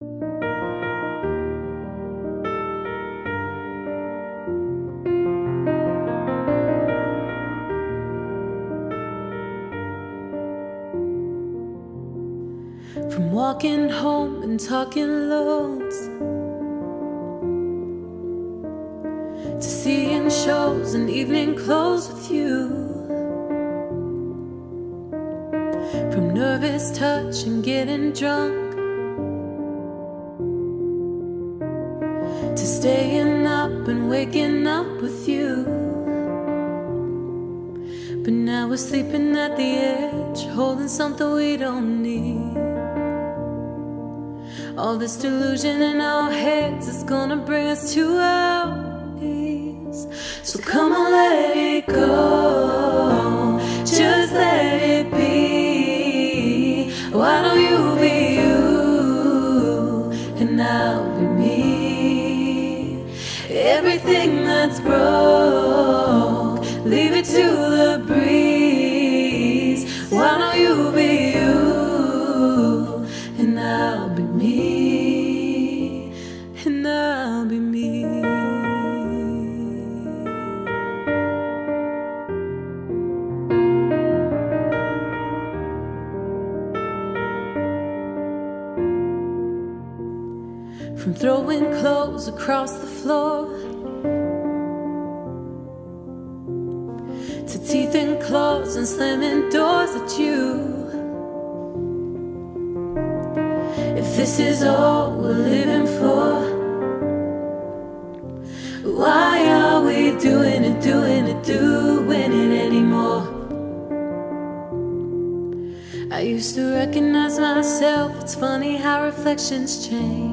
From walking home and talking loads to seeing shows and evening clothes with you. From nervous touch and getting drunk to staying up and waking up with you. But now we're sleeping at the edge, holding something we don't need. All this delusion in our heads is gonna bring us to our knees. So come on, let it go. Everything that's broke, leave it to the breeze. Why don't you be you and I'll be me and I'll be me. From throwing clothes across the floor to teeth and claws and slamming doors at you. If this is all we're living for, why are we doing it, doing it, doing it anymore? I used to recognize myself, it's funny how reflections change.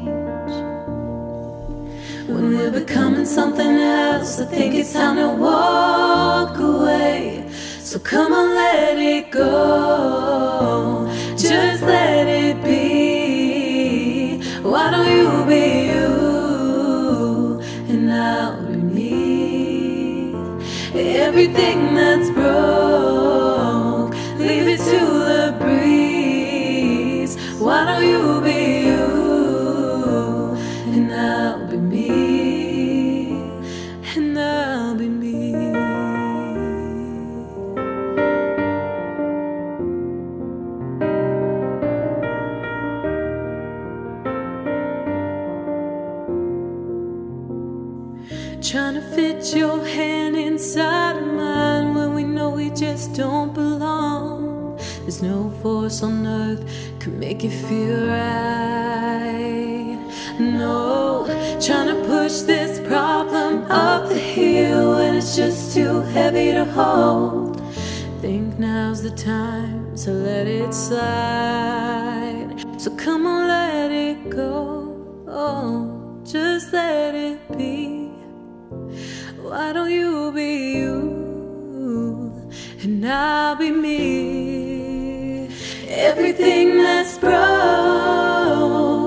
When we're becoming something else, I think it's time to walk away. So come on, let it go. Just let it be. Why don't you be you and I'll be me? Everything that's broke, Trying to fit your hand inside of mine when we know we just don't belong. There's no force on earth could make it feel right. No, trying to push this problem up the hill when it's just too heavy to hold. Think now's the time to let it slide. So come on, let it go. Oh, just let. Why don't you be you and I'll be me? Everything that's broke,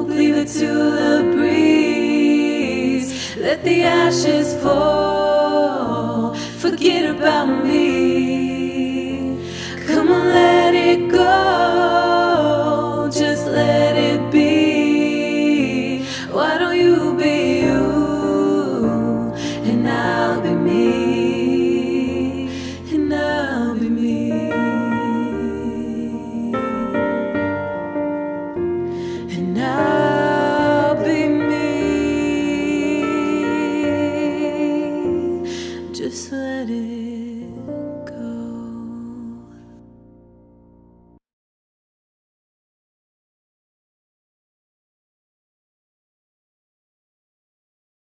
leave it to the breeze. Let the ashes fall. Forget about me.